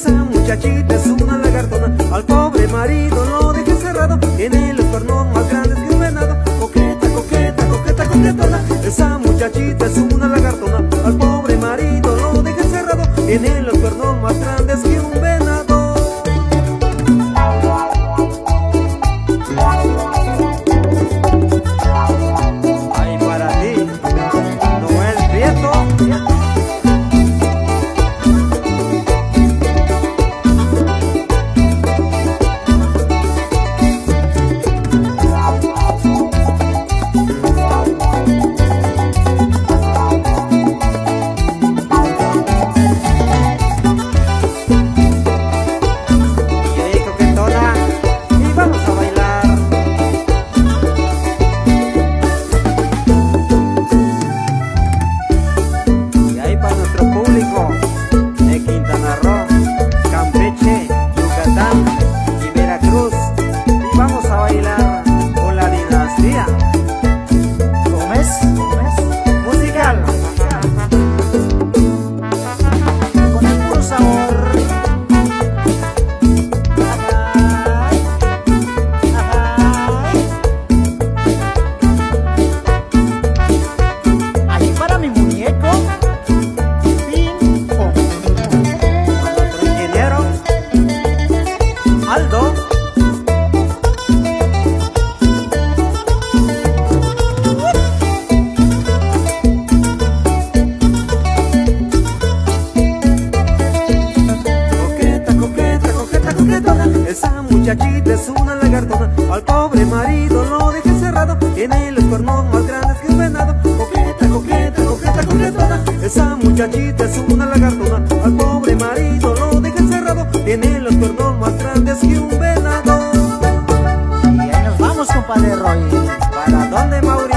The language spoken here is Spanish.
esa muchachita es una lagartona. Al pobre marido lo dejé cerrado Tiene los cuernos más grandes que un venado. Coqueta, coqueta, coqueta, coquetona. Esa muchachita es una lagartona. Al pobre marido lo dejé cerrado Tiene los cuernos más grande. Coqueta, coqueta, coqueta, coquetaona. Esa muchachita es una lagartona. Al pobre marido lo dejé cerrado Tiene los cuernos más grandes que un venado Coqueta, coqueta, coqueta, coquetona. Esa muchachita es una son más grandes que un venado. Y ahí nos vamos, compadre Roy. ¿Para dónde, Mauricio?